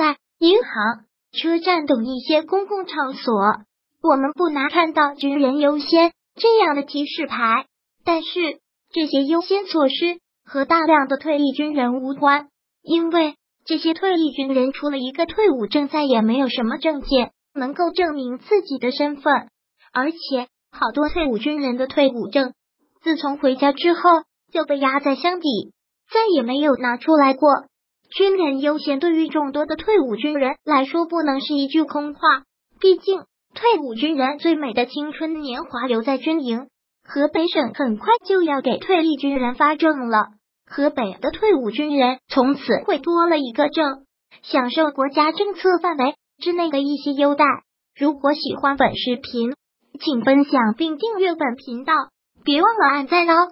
在、银行、车站等一些公共场所。我们不难看到“军人优先”这样的提示牌，但是这些优先措施和大量的退役军人无关，因为这些退役军人除了一个退伍证，再也没有什么证件能够证明自己的身份，而且好多退伍军人的退伍证，自从回家之后就被压在箱底，再也没有拿出来过。军人优先对于众多的退伍军人来说，不能是一句空话，毕竟。退伍军人最美的青春年华留在军营。河北省很快就要给退役军人发证了，河北的退伍军人从此会多了一个证，享受国家政策范围之内的一些优待。如果喜欢本视频，请分享并订阅本频道，别忘了按赞哦。